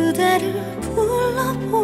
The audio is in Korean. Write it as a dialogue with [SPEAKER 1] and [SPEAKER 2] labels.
[SPEAKER 1] 그대를 불러봅니다.